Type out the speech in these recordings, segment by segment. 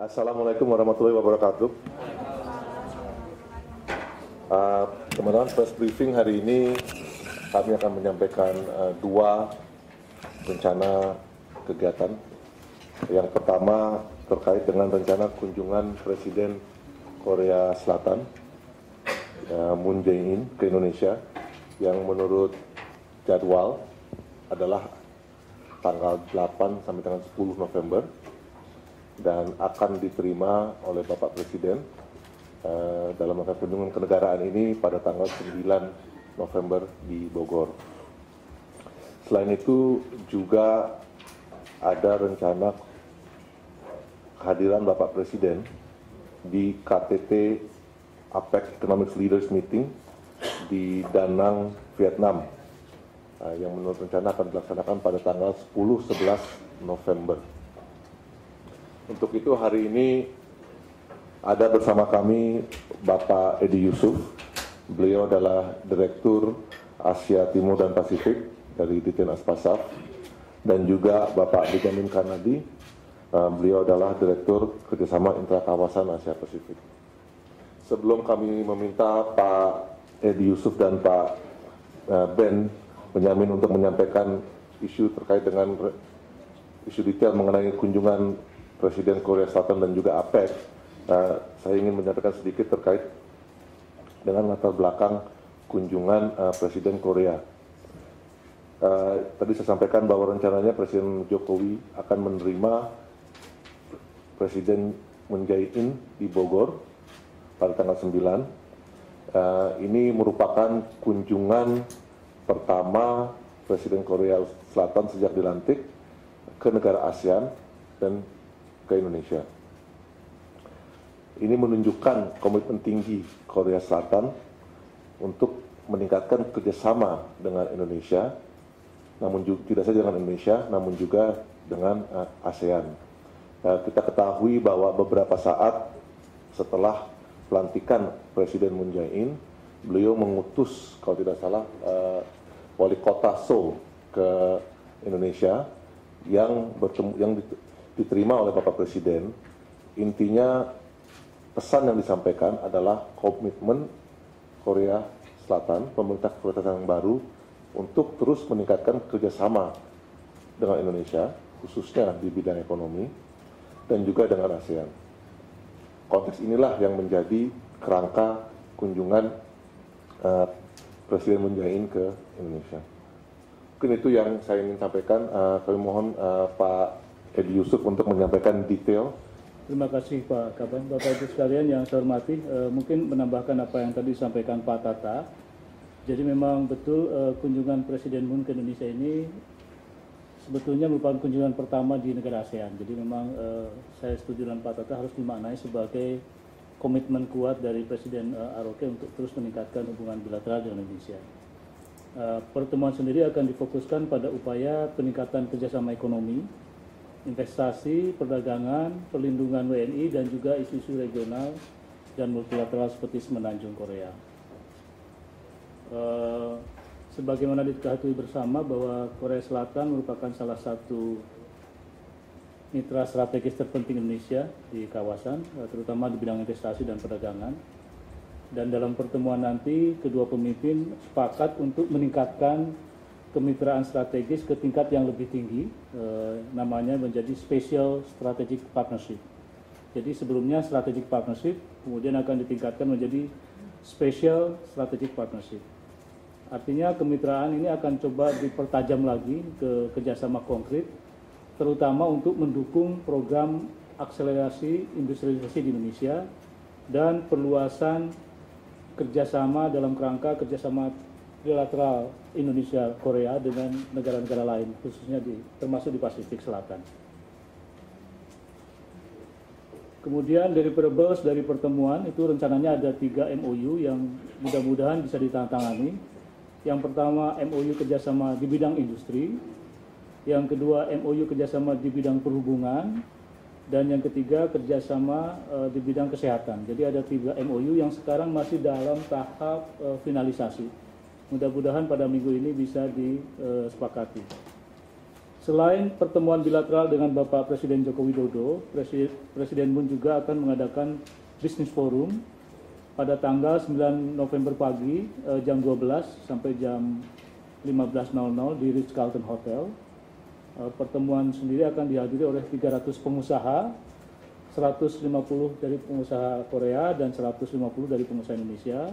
Assalamualaikum warahmatullahi wabarakatuh. Uh, teman-teman, press briefing hari ini kami akan menyampaikan uh, dua rencana kegiatan. Yang pertama terkait dengan rencana kunjungan Presiden Korea Selatan uh, Moon Jae-in ke Indonesia yang menurut jadwal adalah tanggal 8 sampai tanggal 10 November dan akan diterima oleh Bapak Presiden uh, dalam rangka kunjungan kenegaraan ini pada tanggal 9 November di Bogor. Selain itu juga ada rencana kehadiran Bapak Presiden di KTT APEC Economic Leaders Meeting di Danang, Vietnam uh, yang menurut rencana akan dilaksanakan pada tanggal 10-11 November. Untuk itu hari ini ada bersama kami Bapak Edi Yusuf. Beliau adalah Direktur Asia Timur dan Pasifik dari Ditjen Aspasaf. Dan juga Bapak Benjamin Kanadi. Uh, beliau adalah Direktur Kerjasama Intrakawasan Asia Pasifik. Sebelum kami meminta Pak Edi Yusuf dan Pak uh, Ben Benjamin untuk menyampaikan isu terkait dengan isu detail mengenai kunjungan Presiden Korea Selatan dan juga APEC, uh, saya ingin menyampaikan sedikit terkait dengan latar belakang kunjungan uh, Presiden Korea. Uh, tadi saya sampaikan bahwa rencananya Presiden Jokowi akan menerima Presiden Moon Jae-in di Bogor pada tanggal 9. Uh, ini merupakan kunjungan pertama Presiden Korea Selatan sejak dilantik ke negara ASEAN dan ke Indonesia. Ini menunjukkan komitmen tinggi Korea Selatan untuk meningkatkan kerjasama dengan Indonesia, namun juga, tidak saja dengan Indonesia, namun juga dengan uh, ASEAN. Uh, kita ketahui bahwa beberapa saat setelah pelantikan Presiden Moon Jae-in, beliau mengutus, kalau tidak salah, uh, wali kota Seoul ke Indonesia yang bertemu, yang diterima oleh Bapak Presiden, intinya pesan yang disampaikan adalah komitmen Korea Selatan, pemerintah Korea Selatan yang baru untuk terus meningkatkan kerjasama dengan Indonesia, khususnya di bidang ekonomi, dan juga dengan ASEAN. Konteks inilah yang menjadi kerangka kunjungan uh, Presiden Moon Jae-in ke Indonesia. Mungkin itu yang saya ingin sampaikan. Uh, kami mohon uh, Pak Edi Yusuf untuk menyampaikan detail. Terima kasih Pak Kaban. Bapak Ibu sekalian yang saya hormati, uh, mungkin menambahkan apa yang tadi disampaikan Pak Tata. Jadi memang betul uh, kunjungan Presiden Moon ke Indonesia ini sebetulnya merupakan kunjungan pertama di negara ASEAN. Jadi memang uh, saya setuju dengan Pak Tata harus dimaknai sebagai komitmen kuat dari Presiden uh, Aroke untuk terus meningkatkan hubungan bilateral dengan Indonesia. Uh, pertemuan sendiri akan difokuskan pada upaya peningkatan kerjasama ekonomi, investasi, perdagangan, perlindungan WNI, dan juga isu-isu regional dan multilateral seperti semenanjung Korea. Uh, sebagaimana diketahui bersama bahwa Korea Selatan merupakan salah satu mitra strategis terpenting Indonesia di kawasan, uh, terutama di bidang investasi dan perdagangan. Dan dalam pertemuan nanti, kedua pemimpin sepakat untuk meningkatkan kemitraan strategis ke tingkat yang lebih tinggi, eh, namanya menjadi Special Strategic Partnership. Jadi sebelumnya Strategic Partnership, kemudian akan ditingkatkan menjadi Special Strategic Partnership. Artinya kemitraan ini akan coba dipertajam lagi ke kerjasama konkret, terutama untuk mendukung program akselerasi industrialisasi di Indonesia dan perluasan kerjasama dalam kerangka kerjasama bilateral Indonesia Korea dengan negara-negara lain khususnya di termasuk di Pasifik Selatan. Kemudian dari deliverables dari pertemuan itu rencananya ada tiga MOU yang mudah-mudahan bisa ditandatangani. Yang pertama MOU kerjasama di bidang industri, yang kedua MOU kerjasama di bidang perhubungan, dan yang ketiga kerjasama uh, di bidang kesehatan. Jadi ada tiga MOU yang sekarang masih dalam tahap uh, finalisasi. Mudah-mudahan pada minggu ini bisa disepakati. Selain pertemuan bilateral dengan Bapak Presiden Joko Widodo, Presiden, pun juga akan mengadakan bisnis forum pada tanggal 9 November pagi eh, jam 12 sampai jam 15.00 di Ritz Carlton Hotel. Eh, pertemuan sendiri akan dihadiri oleh 300 pengusaha, 150 dari pengusaha Korea dan 150 dari pengusaha Indonesia.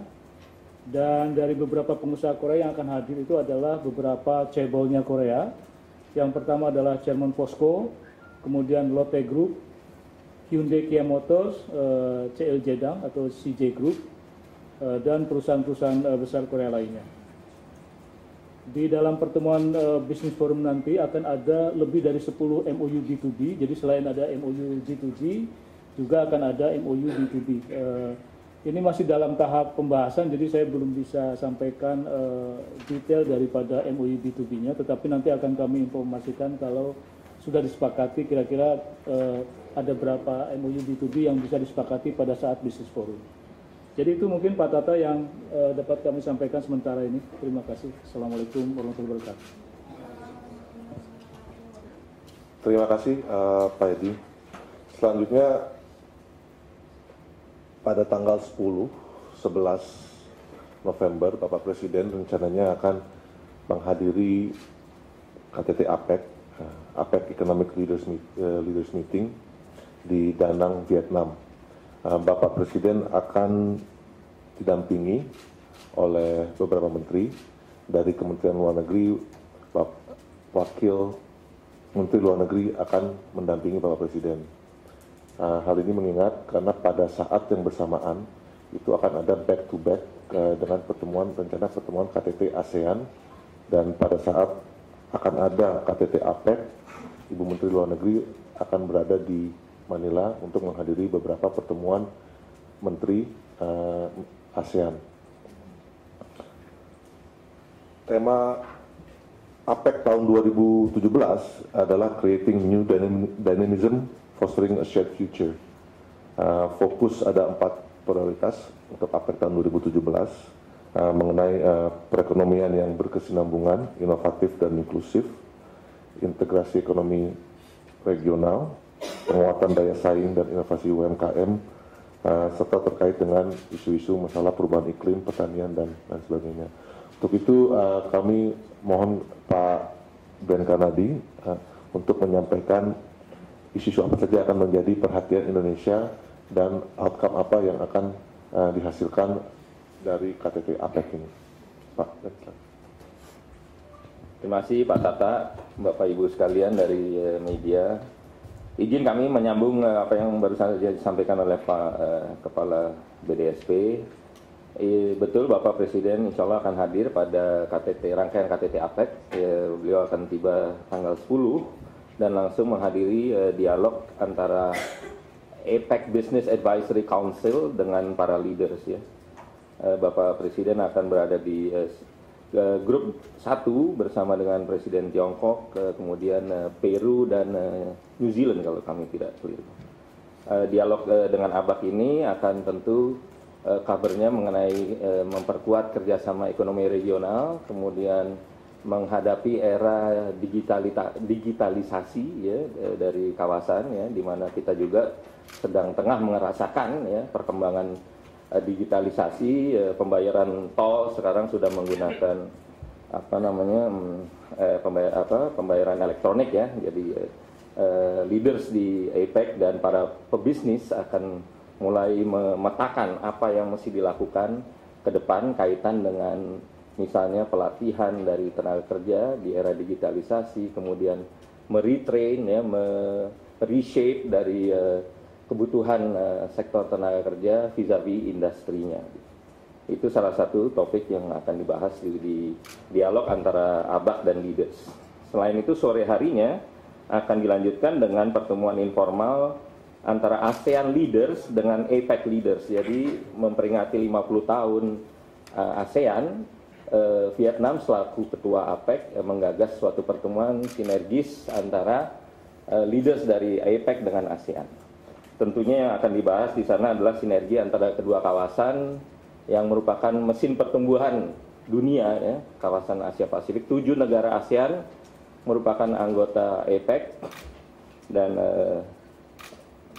Dan dari beberapa pengusaha Korea yang akan hadir itu adalah beberapa cebolnya Korea, yang pertama adalah Chairman Posco, kemudian Lotte Group, Hyundai Kia Motors, eh, CL Jedang atau CJ Group, eh, dan perusahaan-perusahaan eh, besar Korea lainnya. Di dalam pertemuan bisnis forum nanti akan ada lebih dari 10 MOU B2B, jadi selain ada MOU G2G, juga akan ada MOU B2B. Ini masih dalam tahap pembahasan, jadi saya belum bisa sampaikan uh, detail daripada MOU B2B-nya, tetapi nanti akan kami informasikan kalau sudah disepakati kira-kira uh, ada berapa MOU B2B yang bisa disepakati pada saat bisnis forum. Jadi itu mungkin Pak Tata yang uh, dapat kami sampaikan sementara ini. Terima kasih. Assalamualaikum warahmatullahi wabarakatuh. Terima kasih uh, Pak Edi. Selanjutnya pada tanggal 10, 11 November Bapak Presiden rencananya akan menghadiri KTT APEC, eh, APEC Economic Leaders, eh, Leaders Meeting di Danang, Vietnam. Eh, Bapak Presiden akan didampingi oleh beberapa menteri dari Kementerian Luar Negeri, Wakil Menteri Luar Negeri akan mendampingi Bapak Presiden Uh, hal ini mengingat karena pada saat yang bersamaan itu akan ada back to back uh, dengan pertemuan rencana pertemuan KTT ASEAN dan pada saat akan ada KTT APEC, Ibu Menteri Luar Negeri akan berada di Manila untuk menghadiri beberapa pertemuan menteri uh, ASEAN. Tema APEC tahun 2017 adalah Creating New Dynamism fostering a shared future. Uh, fokus ada empat prioritas untuk APEC tahun 2017 uh, mengenai uh, perekonomian yang berkesinambungan, inovatif dan inklusif, integrasi ekonomi regional, penguatan daya saing dan inovasi UMKM, uh, serta terkait dengan isu-isu masalah perubahan iklim, pertanian dan, dan sebagainya. Untuk itu uh, kami mohon Pak Ben Kanadi uh, untuk menyampaikan isu-isu apa saja akan menjadi perhatian Indonesia dan outcome apa yang akan uh, dihasilkan dari KTT APEC ini. Pak. Terima kasih Pak Tata, Bapak Ibu sekalian dari uh, media. Izin kami menyambung uh, apa yang baru saja disampaikan oleh Pak Kepala BDSP. Betul Bapak Presiden insya Allah akan hadir pada KTT rangkaian KTT APEC. Beliau akan tiba tanggal 10 dan langsung menghadiri uh, dialog antara APEC Business Advisory Council dengan para leaders ya. Uh, Bapak Presiden akan berada di uh, grup satu bersama dengan Presiden Tiongkok, uh, kemudian uh, Peru dan uh, New Zealand kalau kami tidak keliru. Uh, dialog uh, dengan ABAK ini akan tentu kabarnya mengenai memperkuat kerjasama ekonomi regional, kemudian menghadapi era digitalisasi ya eh, dari kawasan ya di mana kita juga sedang tengah merasakan ya perkembangan eh, digitalisasi ya, pembayaran tol sekarang sudah menggunakan apa namanya mm, eh, pembayar apa pembayaran elektronik ya jadi eh, leaders di APEC dan para pebisnis akan mulai memetakan apa yang mesti dilakukan ke depan kaitan dengan misalnya pelatihan dari tenaga kerja di era digitalisasi, kemudian meretrain ya, reshape dari uh, kebutuhan uh, sektor tenaga kerja vis-a-vis industrinya. Itu salah satu topik yang akan dibahas di, di dialog antara ABAK dan leaders. Selain itu sore harinya akan dilanjutkan dengan pertemuan informal antara ASEAN leaders dengan APEC leaders. Jadi memperingati 50 tahun uh, ASEAN eh, Vietnam selaku ketua APEC eh, menggagas suatu pertemuan sinergis antara eh, leaders dari APEC dengan ASEAN. Tentunya yang akan dibahas di sana adalah sinergi antara kedua kawasan yang merupakan mesin pertumbuhan dunia ya, kawasan Asia Pasifik. Tujuh negara ASEAN merupakan anggota APEC dan uh,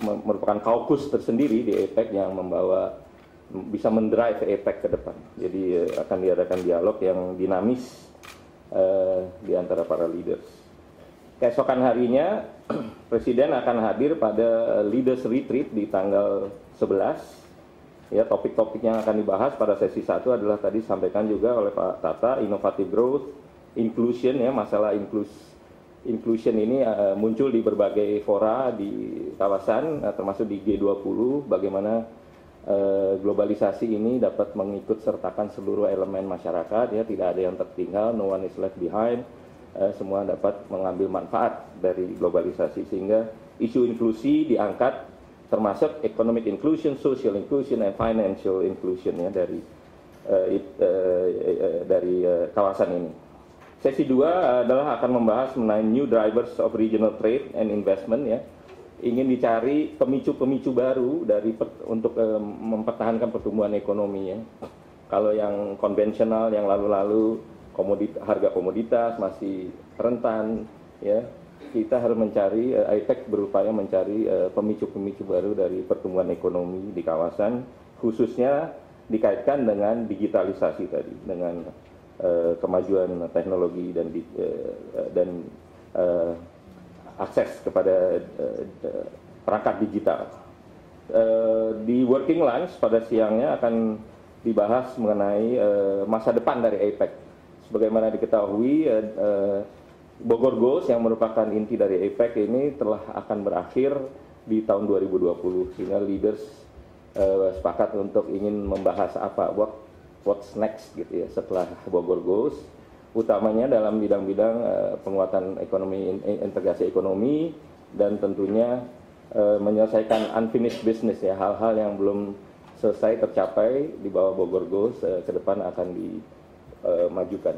merupakan kaukus tersendiri di APEC yang membawa bisa mendrive APEC ke depan. Jadi uh, akan diadakan dialog yang dinamis uh, di antara para leaders. Keesokan harinya Presiden akan hadir pada Leaders Retreat di tanggal 11 ya topik-topik yang akan dibahas pada sesi satu adalah tadi sampaikan juga oleh Pak Tata innovative growth inclusion ya masalah inklus inclusion ini uh, muncul di berbagai fora di kawasan uh, termasuk di G20 bagaimana globalisasi ini dapat mengikut sertakan seluruh elemen masyarakat ya tidak ada yang tertinggal no one is left behind uh, semua dapat mengambil manfaat dari globalisasi sehingga isu inklusi diangkat termasuk economic inclusion, social inclusion, and financial inclusion ya dari uh, it, uh, uh, dari uh, kawasan ini. Sesi dua adalah akan membahas mengenai new drivers of regional trade and investment ya. Ingin dicari pemicu-pemicu baru dari untuk uh, mempertahankan pertumbuhan ekonomi ya. Kalau yang konvensional yang lalu-lalu komodit harga komoditas masih rentan ya kita harus mencari uh, IPEC berupaya mencari eh, pemicu-pemicu baru dari pertumbuhan ekonomi di kawasan khususnya dikaitkan dengan digitalisasi tadi dengan uh, kemajuan teknologi dan di, uh, dan akses kepada uh, perangkat digital. Uh, di working lunch pada siangnya akan dibahas mengenai uh, masa depan dari APEC. Sebagaimana diketahui uh, uh, Bogor Goals yang merupakan inti dari APEC ini telah akan berakhir di tahun 2020 sehingga leaders uh, sepakat untuk ingin membahas apa what what's next gitu ya setelah Bogor Goals utamanya dalam bidang-bidang uh, penguatan ekonomi integrasi ekonomi dan tentunya uh, menyelesaikan unfinished business ya hal-hal yang belum selesai tercapai di bawah Bogor Goals uh, ke depan akan dimajukan.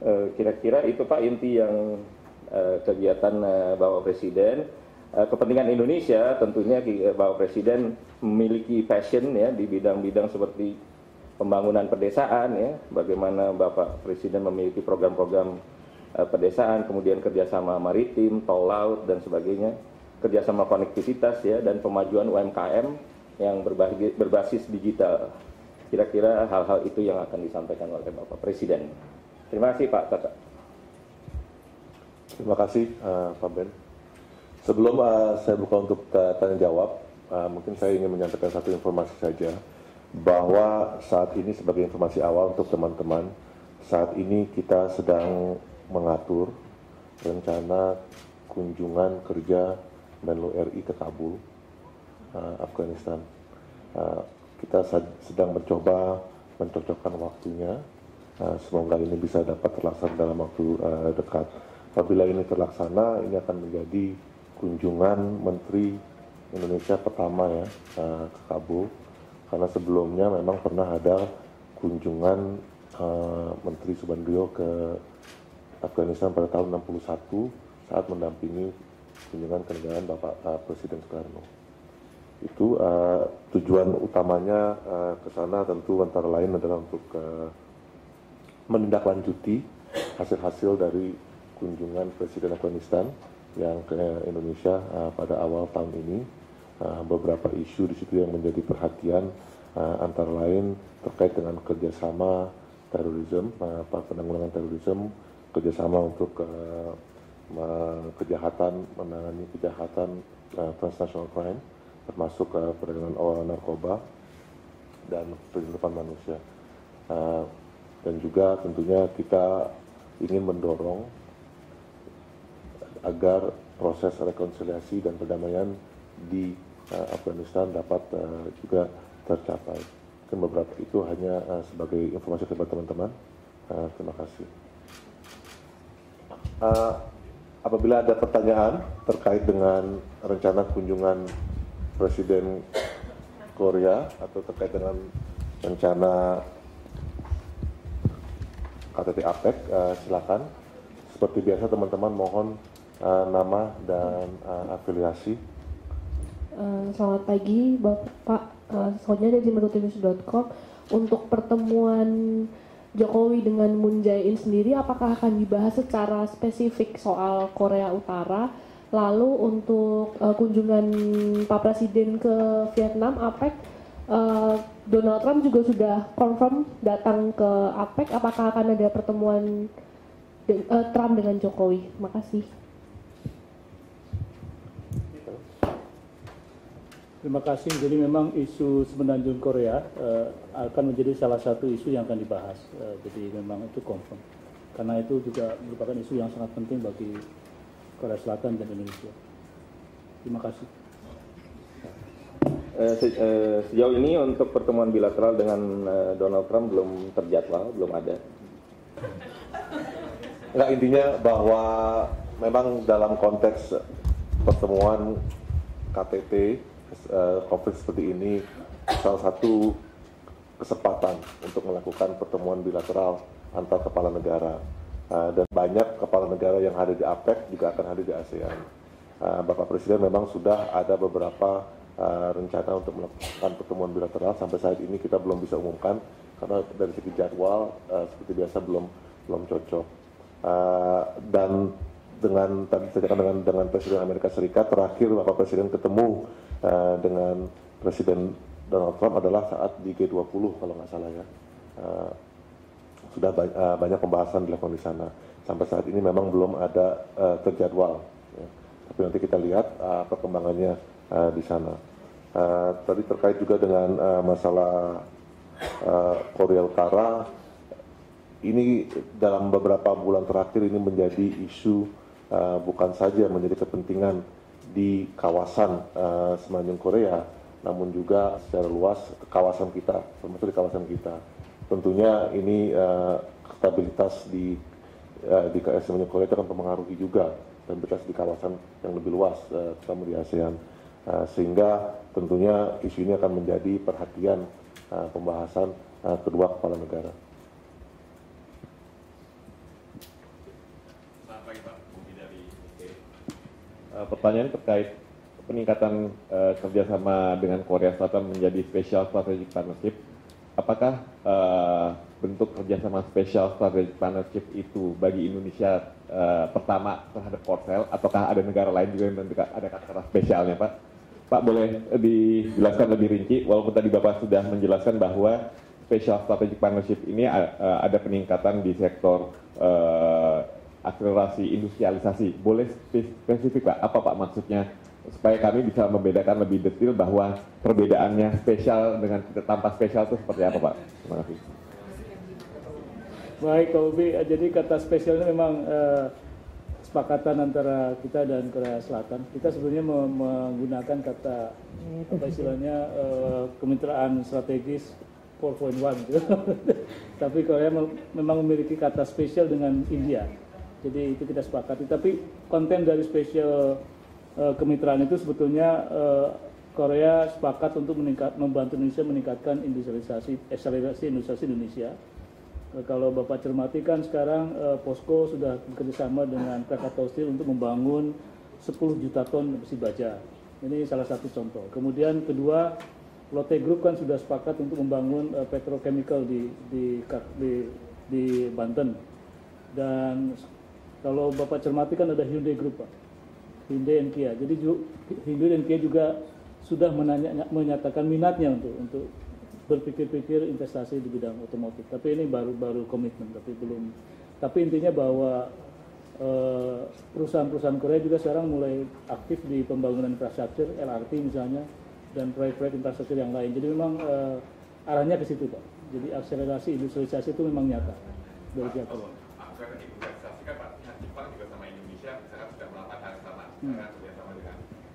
Eh, kira-kira itu Pak inti yang kegiatan Bapak Presiden. Kepentingan Indonesia tentunya Bapak Presiden memiliki passion ya di bidang-bidang seperti pembangunan pedesaan ya, bagaimana Bapak Presiden memiliki program-program uh, pedesaan, kemudian kerjasama maritim, tol laut dan sebagainya, kerjasama konektivitas ya dan pemajuan UMKM yang berbasis digital. Kira-kira hal-hal itu yang akan disampaikan oleh Bapak Presiden. Terima kasih Pak Tata. Terima kasih uh, Pak Ben. Sebelum uh, saya buka untuk tanya jawab, uh, mungkin saya ingin menyampaikan satu informasi saja bahwa saat ini sebagai informasi awal untuk teman-teman, saat ini kita sedang mengatur rencana kunjungan kerja Menlu RI ke Kabul, uh, Afghanistan. Uh, kita sedang mencoba mencocokkan waktunya Uh, semoga ini bisa dapat terlaksana dalam waktu dekat. Apabila ini terlaksana, ini akan menjadi kunjungan Menteri Indonesia pertama ya ke Kabul. Karena sebelumnya memang pernah ada kunjungan uh, Menteri Subandrio ke Afghanistan pada tahun 61 saat mendampingi kunjungan kenegaraan Bapak uh, Presiden Soekarno. Itu uh, tujuan utamanya uh, ke sana tentu antara lain adalah untuk uh, menindaklanjuti hasil-hasil dari kunjungan Presiden Afghanistan yang ke Indonesia uh, pada awal tahun ini. Uh, beberapa isu di situ yang menjadi perhatian uh, antara lain terkait dengan kerjasama terorisme, uh, penanggulangan terorisme, kerjasama untuk uh, kejahatan menangani kejahatan uh, transnational crime, termasuk uh, perdagangan narkoba dan penyelundupan manusia. Uh, dan juga tentunya kita ingin mendorong agar proses rekonsiliasi dan perdamaian di Afghanistan dapat uh, juga tercapai. Mungkin beberapa itu hanya uh, sebagai informasi kepada teman-teman. Terima kasih. Apabila ada pertanyaan terkait dengan rencana kunjungan Presiden Korea atau terkait dengan rencana KTT APEC, silakan. Seperti biasa teman-teman mohon nama dan afiliasi. Uh, selamat pagi Bapak, uh, soalnya dari menurutimus.com untuk pertemuan Jokowi dengan Moon Jae-in sendiri apakah akan dibahas secara spesifik soal Korea Utara? Lalu untuk uh, kunjungan Pak Presiden ke Vietnam APEC uh, Donald Trump juga sudah confirm datang ke APEC apakah akan ada pertemuan de uh, Trump dengan Jokowi? Makasih. Terima kasih. Jadi memang isu semenanjung Korea uh, akan menjadi salah satu isu yang akan dibahas. Uh, jadi memang itu confirm. Karena itu juga merupakan isu yang sangat penting bagi Korea Selatan dan Indonesia. Terima kasih. Uh, se uh, sejauh ini untuk pertemuan bilateral dengan uh, Donald Trump belum terjadwal, belum ada. Enggak intinya bahwa memang dalam konteks pertemuan KTT Eh, konflik seperti ini salah satu kesempatan untuk melakukan pertemuan bilateral antar kepala negara. Uh, dan banyak kepala negara yang hadir di APEC juga akan hadir di ASEAN. Uh, Bapak Presiden memang sudah ada beberapa rencana untuk melakukan pertemuan bilateral. Sampai saat ini kita belum bisa umumkan karena dari segi jadwal seperti biasa belum belum cocok. Dan dengan tadi dengan dengan Presiden Amerika Serikat terakhir Bapak Presiden ketemu uh, dengan Presiden Donald Trump adalah saat di G20 kalau nggak salah ya. Uh, sudah ba uh, banyak pembahasan dilakukan di sana. Sampai saat ini memang belum ada uh, terjadwal. Ya. Tapi nanti kita lihat uh, perkembangannya uh, di sana. Uh, tadi terkait juga dengan uh, masalah Korea Utara, ini dalam beberapa bulan terakhir ini menjadi isu uh, bukan saja menjadi kepentingan di kawasan uh, semenanjung Korea, namun juga secara luas kawasan kita, termasuk di kawasan kita. Tentunya ini uh, stabilitas di uh, di semenanjung Korea itu akan mempengaruhi juga stabilitas di kawasan yang lebih luas, uh, terutama di ASEAN. Sehingga tentunya isu ini akan menjadi perhatian pembahasan kedua kepala negara. uh, pertanyaan terkait peningkatan uh, kerjasama dengan Korea Selatan menjadi Special Strategic Partnership. Apakah uh, bentuk kerjasama Special Strategic Partnership itu bagi Indonesia uh, pertama terhadap Korsel, ataukah ada negara lain juga yang ada kata spesialnya, Pak? Pak boleh dijelaskan lebih rinci, walaupun tadi Bapak sudah menjelaskan bahwa Special Strategic Partnership ini ada peningkatan di sektor akselerasi industrialisasi. Boleh spesifik Pak, apa Pak maksudnya? Supaya kami bisa membedakan lebih detail bahwa perbedaannya spesial dengan tanpa spesial itu seperti apa Pak? Terima kasih. Baik, Pak Ubi. Jadi kata spesialnya memang eh, sepakatan antara kita dan Korea Selatan. Kita sebenarnya menggunakan kata apa istilahnya eh, kemitraan strategis 4.1 gitu. Tapi Korea memang memiliki kata spesial dengan India jadi itu kita sepakati. Tapi konten dari spesial uh, kemitraan itu sebetulnya uh, Korea sepakat untuk meningkat, membantu Indonesia meningkatkan industrialisasi, akselerasi industrialisasi Indonesia. Uh, kalau Bapak cermati kan sekarang uh, Posko sudah bekerjasama dengan Krakatau Steel untuk membangun 10 juta ton besi baja. Ini salah satu contoh. Kemudian kedua, Lotte Group kan sudah sepakat untuk membangun uh, petrochemical di, di, di, di Banten. Dan kalau Bapak cermati kan ada Hyundai Group Pak. Hyundai dan Kia. Jadi Hyundai dan Kia juga sudah menanya, menyatakan minatnya untuk untuk berpikir-pikir investasi di bidang otomotif. Tapi ini baru baru komitmen, tapi belum. Tapi intinya bahwa eh, perusahaan-perusahaan Korea juga sekarang mulai aktif di pembangunan infrastruktur LRT misalnya dan proyek-proyek infrastruktur yang lain. Jadi memang uh, arahnya ke situ Pak. Jadi akselerasi industrialisasi itu memang nyata dari pihak.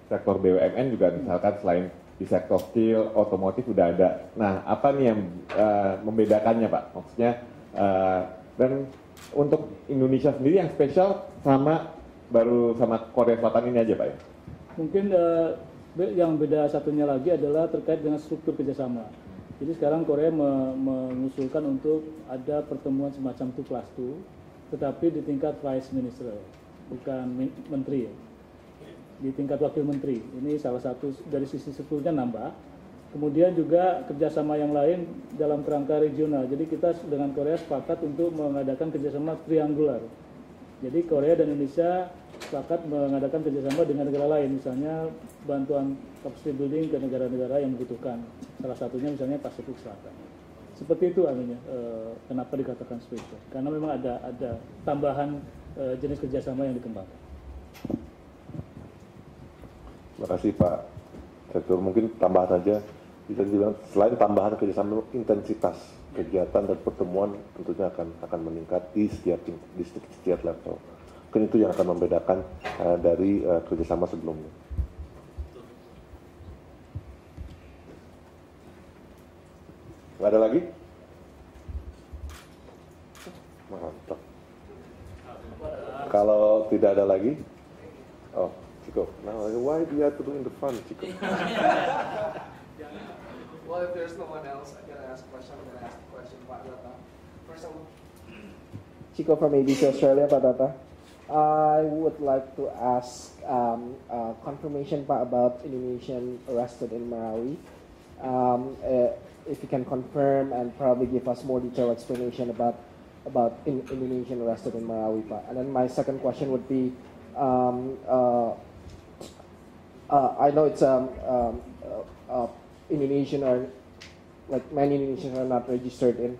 Sektor BUMN juga misalkan selain di sektor steel, otomotif sudah ada. Nah, apa nih yang uh, membedakannya Pak? Maksudnya uh, dan untuk Indonesia sendiri yang spesial sama baru sama Korea Selatan ini aja Pak ya? Mungkin uh, yang beda satunya lagi adalah terkait dengan struktur kerjasama. Jadi sekarang Korea me mengusulkan untuk ada pertemuan semacam 2 plus 2, tetapi di tingkat vice minister, bukan menteri di tingkat wakil menteri. Ini salah satu dari sisi strukturnya nambah, Kemudian juga kerjasama yang lain dalam kerangka regional. Jadi kita dengan Korea sepakat untuk mengadakan kerjasama triangular. Jadi Korea dan Indonesia sepakat mengadakan kerjasama dengan negara lain, misalnya bantuan capacity building ke negara-negara yang membutuhkan. Salah satunya misalnya Pasifik Selatan. Seperti itu anunya, eh, kenapa dikatakan spesial? Karena memang ada ada tambahan eh, jenis kerjasama yang dikembangkan. Terima kasih Pak Direktur. Mungkin tambahan aja bisa dibilang selain tambahan kerjasama intensitas kegiatan dan pertemuan tentunya akan akan meningkat di setiap di setiap, setiap level. Mungkin itu yang akan membedakan eh, dari eh, kerjasama sebelumnya. Nggak ada lagi? Mantap. Kalau tidak ada lagi, oh, Chico. Now, why do you have to do in the front, Chico? Well, if there's no one else, I gotta ask a question. I'm gonna ask a question, Pak Tata. First, I'm Chico from ABC Australia, Pak Tata. I would like to ask um, uh, confirmation, Pak, about Indonesian arrested in Marawi. Um, uh, if you can confirm and probably give us more detailed explanation about about in, Indonesian arrested in Marawi, Pak. And then my second question would be, um, uh, uh, I know it's um, um, uh, uh, Indonesian or like many Indonesians are not registered in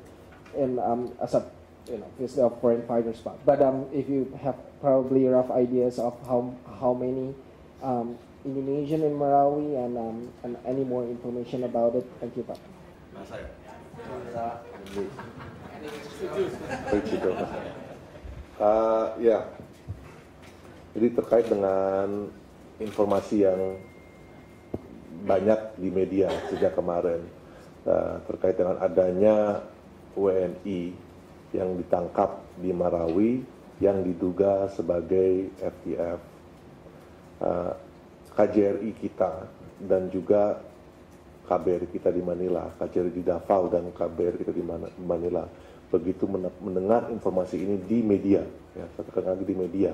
in um, as a you know obviously a foreign fighter spot. But um, if you have probably rough ideas of how how many um, Indonesian in Marawi and um, and any more information about it, thank you, Pak. Uh, ya, jadi terkait dengan informasi yang banyak di media sejak kemarin uh, terkait dengan adanya WNI yang ditangkap di Marawi yang diduga sebagai FTF. Uh, KJRI kita dan juga KBRI kita di Manila, KJRI di Davao dan KBRI kita di Manila begitu men- mendengar informasi ini di media, ya, saya tekan lagi di media,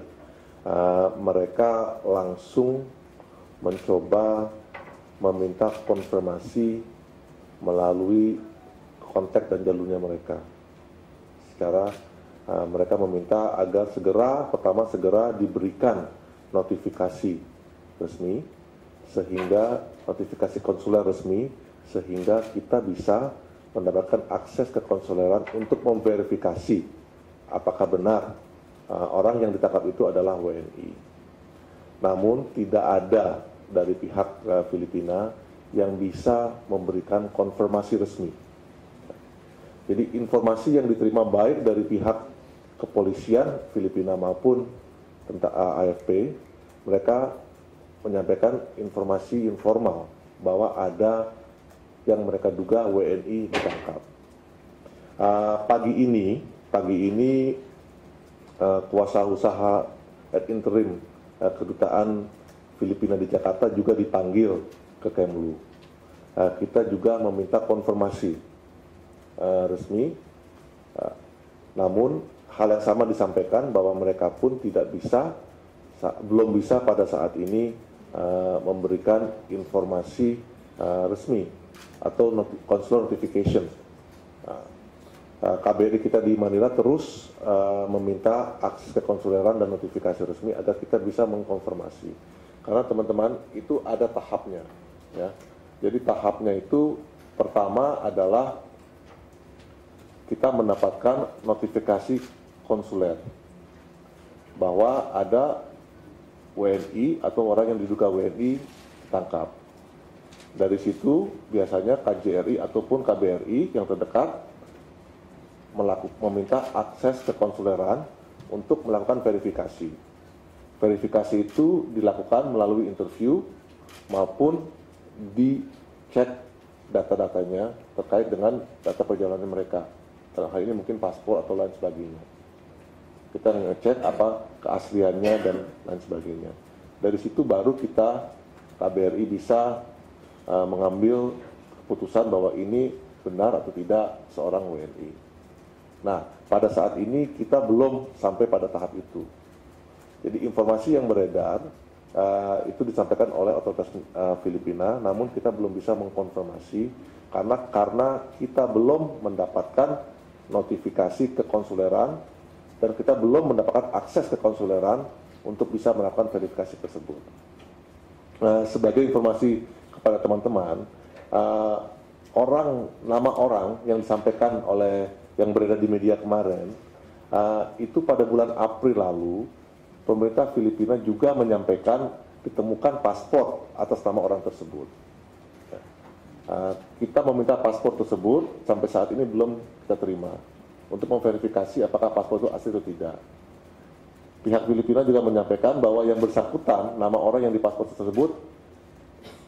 uh, mereka langsung mencoba meminta konfirmasi melalui kontak dan jalurnya mereka. Secara uh, mereka meminta agar segera, pertama segera diberikan notifikasi resmi sehingga notifikasi konsuler resmi sehingga kita bisa mendapatkan akses ke konsuleran untuk memverifikasi apakah benar orang yang ditangkap itu adalah WNI. Namun tidak ada dari pihak uh, Filipina yang bisa memberikan konfirmasi resmi. Jadi informasi yang diterima baik dari pihak kepolisian Filipina maupun tentang uh, AFP, mereka menyampaikan informasi informal bahwa ada yang mereka duga WNI ditangkap. Uh, pagi ini, pagi ini uh, kuasa usaha at interim uh, kedutaan Filipina di Jakarta juga dipanggil ke Kemlu. Uh, kita juga meminta konfirmasi uh, resmi, uh, namun hal yang sama disampaikan bahwa mereka pun tidak bisa, sa- belum bisa pada saat ini uh, memberikan informasi uh, resmi atau noti- consular notification. Uh, KBRI kita di Manila terus uh, meminta akses ke konsuleran dan notifikasi resmi agar kita bisa mengkonfirmasi. Karena teman-teman itu ada tahapnya, ya. Jadi tahapnya itu pertama adalah kita mendapatkan notifikasi konsuler bahwa ada WNI atau orang yang diduga WNI tangkap. Dari situ biasanya KJRI ataupun KBRI yang terdekat melakukan meminta akses ke konsuleran untuk melakukan verifikasi. Verifikasi itu dilakukan melalui interview maupun dicek data-datanya terkait dengan data perjalanan mereka. Dalam hal ini mungkin paspor atau lain sebagainya. Kita ngecek apa keasliannya dan lain sebagainya. Dari situ baru kita KBRI bisa uh, mengambil keputusan bahwa ini benar atau tidak seorang WNI. Nah, pada saat ini kita belum sampai pada tahap itu. Jadi informasi yang beredar uh, itu disampaikan oleh otoritas uh, Filipina, namun kita belum bisa mengkonfirmasi karena karena kita belum mendapatkan notifikasi kekonsuleran dan kita belum mendapatkan akses kekonsuleran untuk bisa melakukan verifikasi tersebut. Uh, sebagai informasi kepada teman-teman, uh, orang nama orang yang disampaikan oleh yang beredar di media kemarin uh, itu pada bulan April lalu pemerintah Filipina juga menyampaikan ditemukan paspor atas nama orang tersebut. Uh, kita meminta paspor tersebut sampai saat ini belum kita terima untuk memverifikasi apakah paspor itu asli atau tidak. Pihak Filipina juga menyampaikan bahwa yang bersangkutan nama orang yang di paspor tersebut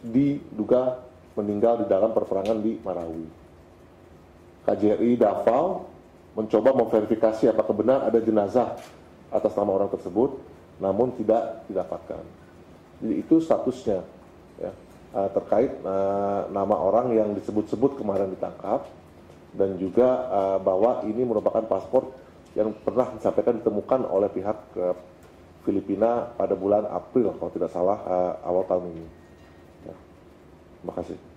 diduga meninggal di dalam perperangan di Marawi. KJRI Davao mencoba memverifikasi apakah benar ada jenazah atas nama orang tersebut, namun tidak didapatkan. Jadi itu statusnya ya, uh, terkait uh, nama orang yang disebut-sebut kemarin ditangkap dan juga uh, bahwa ini merupakan paspor yang pernah disampaikan ditemukan oleh pihak uh, Filipina pada bulan April kalau tidak salah uh, awal tahun ini. Ya. Terima kasih.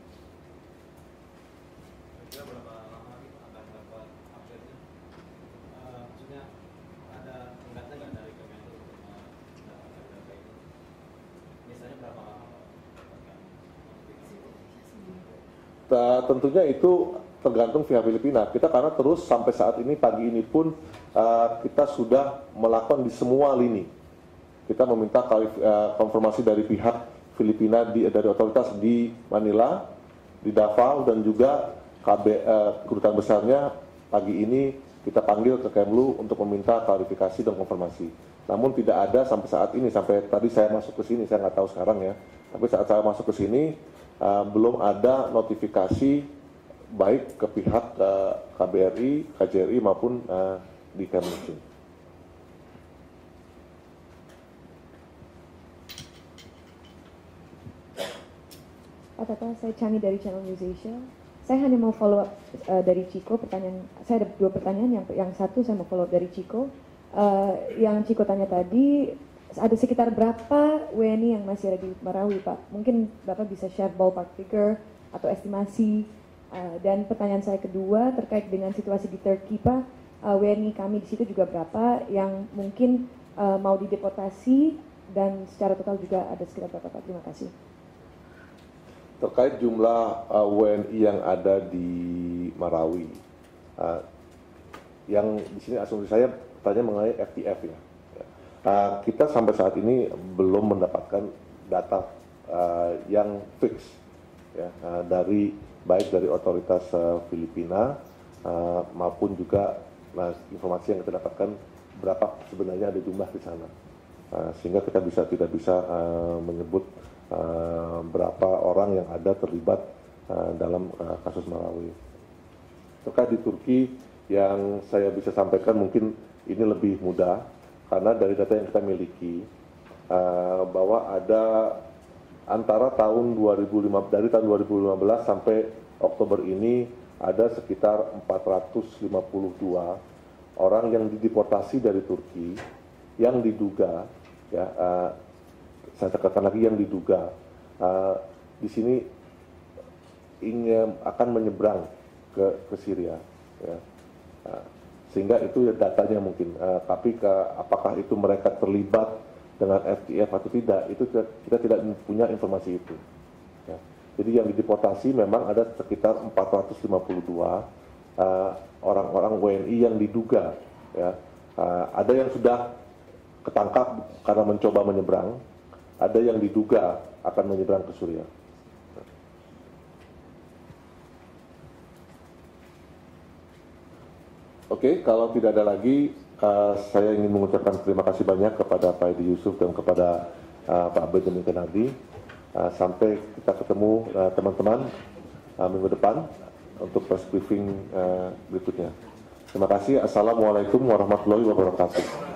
Tentunya itu tergantung pihak Filipina. Kita karena terus sampai saat ini pagi ini pun uh, kita sudah melakukan di semua lini. Kita meminta uh, konfirmasi dari pihak Filipina di, dari otoritas di Manila, di Davao dan juga KB uh, kedutaan besarnya pagi ini kita panggil ke Kemlu untuk meminta klarifikasi dan konfirmasi. Namun tidak ada sampai saat ini sampai tadi saya masuk ke sini saya nggak tahu sekarang ya. Tapi saat saya masuk ke sini uh, belum ada notifikasi baik ke pihak uh, KBRI, KJRI maupun uh, di Kemlu. Pak Tata, saya Chani dari Channel News Asia. Saya hanya mau follow up uh, dari Ciko. Pertanyaan saya ada dua pertanyaan. Yang yang satu saya mau follow up dari Ciko. Uh, yang Ciko tanya tadi, ada sekitar berapa WNI yang masih ada di Marawi, Pak? Mungkin Bapak bisa share ballpark figure atau estimasi. Uh, dan pertanyaan saya kedua terkait dengan situasi di Turki, Pak. Uh, WNI kami di situ juga berapa yang mungkin uh, mau dideportasi dan secara total juga ada sekitar berapa, Pak? Terima kasih. Terkait jumlah WNI yang ada di Marawi, yang di sini asumsi saya tanya mengenai FTF ya Uh, kita sampai saat ini belum mendapatkan data uh, yang fix ya, uh, dari baik dari otoritas uh, Filipina uh, maupun juga uh, informasi yang kita dapatkan berapa sebenarnya ada jumlah di sana. Uh, sehingga kita bisa tidak bisa uh, menyebut uh, berapa orang yang ada terlibat uh, dalam uh, kasus Malawi. Terkait di Turki yang saya bisa sampaikan mungkin ini lebih mudah karena dari data yang kita miliki uh, bahwa ada antara tahun 2005 dari tahun 2015 sampai Oktober ini ada sekitar 452 orang yang dideportasi dari Turki yang diduga ya uh, saya katakan lagi yang diduga uh, di sini ingin akan menyeberang ke ke Syria ya. Uh, sehingga itu ya datanya mungkin uh, tapi ke, apakah itu mereka terlibat dengan FTF atau tidak itu kita, tidak punya informasi itu. Ya. jadi yang dideportasi memang ada sekitar 452 uh, eh, orang-orang WNI yang diduga ya. Uh, ada yang sudah ketangkap karena mencoba menyeberang ada yang diduga akan menyeberang ke Suriah Oke, okay, kalau tidak ada lagi, uh, saya ingin mengucapkan terima kasih banyak kepada Pak Edi Yusuf dan kepada uh, Pak Benjamin Kenardi. Uh, sampai kita ketemu teman-teman uh, minggu depan untuk press briefing uh, berikutnya. Terima kasih. Assalamualaikum warahmatullahi wabarakatuh.